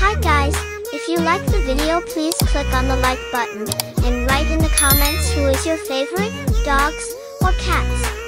Hi guys, if you like the video please click on the like button and write in the comments who is your favorite, dogs or cats.